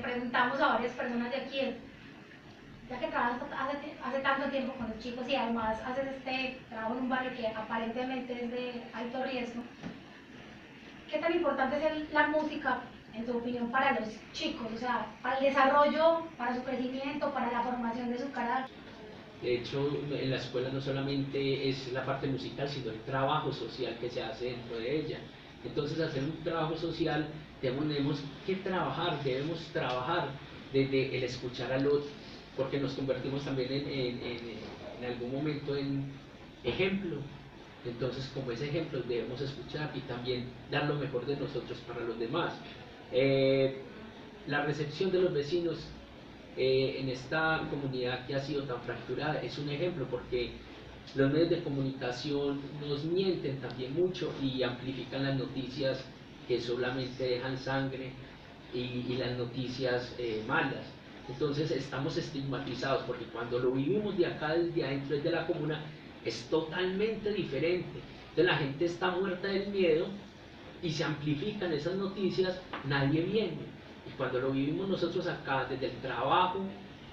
preguntamos a varias personas de aquí, ya que trabajas hace, hace tanto tiempo con los chicos y además haces este trabajo en un barrio que aparentemente es de alto riesgo, ¿qué tan importante es la música, en tu opinión, para los chicos? O sea, para el desarrollo, para su crecimiento, para la formación de su carácter. De hecho, en la escuela no solamente es la parte musical, sino el trabajo social que se hace dentro de ella. Entonces, hacer un trabajo social, tenemos que trabajar, debemos trabajar desde el escuchar al otro, porque nos convertimos también en, en, algún momento en ejemplo. Entonces, como ese ejemplo, debemos escuchar y también dar lo mejor de nosotros para los demás. Eh, la recepción de los vecinos eh, en esta comunidad que ha sido tan fracturada es un ejemplo porque los medios de comunicación nos mienten también mucho y amplifican las noticias que solamente dejan sangre y, las noticias eh, malas. Entonces estamos estigmatizados porque cuando lo vivimos de acá, desde adentro, desde la comuna, es totalmente diferente. Entonces la gente está muerta del miedo y se amplifican esas noticias, nadie viene. Y cuando lo vivimos nosotros acá, desde el trabajo,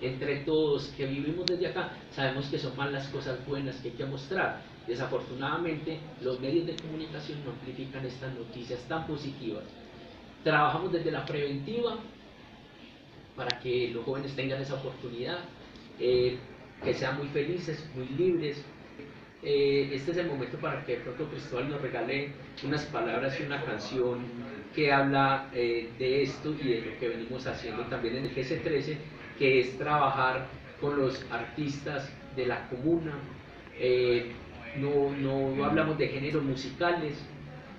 entre todos que vivimos desde acá, sabemos que son más las cosas buenas que hay que mostrar. Desafortunadamente, los medios de comunicación no amplifican estas noticias tan positivas. Trabajamos desde la preventiva para que los jóvenes tengan esa oportunidad, eh, que sean muy felices, muy libres. Eh, este es el momento para que de pronto Cristóbal nos regale unas palabras y una canción que habla eh, de esto y de lo que venimos haciendo también en el GC13, que es trabajar con los artistas de la comuna. Eh, no, no, hablamos de géneros musicales,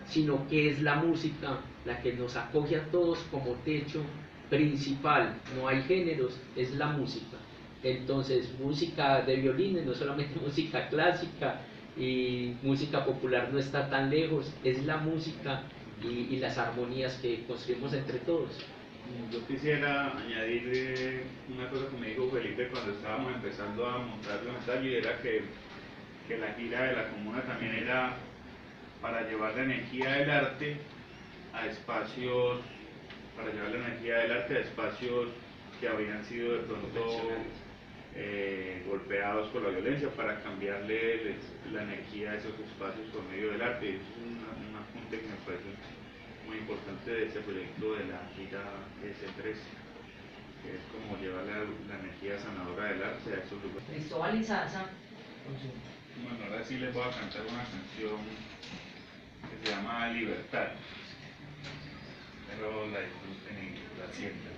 sino que es la música la que nos acoge a todos como techo principal. No hay géneros, es la música. Entonces, música de violines, no solamente música clásica y música popular no está tan lejos, es la música y, las armonías que construimos entre todos. Yo quisiera añadir una cosa que me dijo Felipe cuando estábamos empezando a montar el ensayo y era que, que la gira de la comuna también era para llevar la energía del arte a espacios, para llevar la energía del arte a espacios que habían sido de pronto eh, golpeados por la violencia, para cambiarle la energía a esos espacios por medio del arte. es que me parece muy importante de este proyecto de la gira S3, que es como llevar la, energía sanadora del arte a esos lugares. Cristóbal y Bueno, ahora sí les voy a cantar una canción que se llama Libertad. Espero la disfruten y la sientan.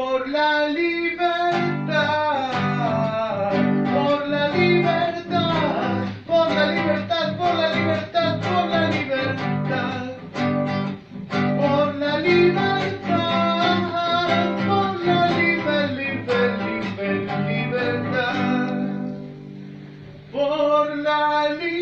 por la libertad, por la libertad, por la libertad, por la libertad, por la libertad, por la libertad, por la liber, liber, liber, libertad, por la libertad.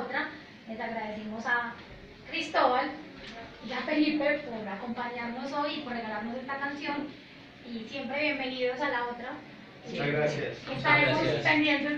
Otra. Les agradecemos a Cristóbal y a Felipe por acompañarnos hoy y por regalarnos esta canción. Y siempre bienvenidos a la otra. Muchas gracias. Estaremos Muchas gracias. pendientes de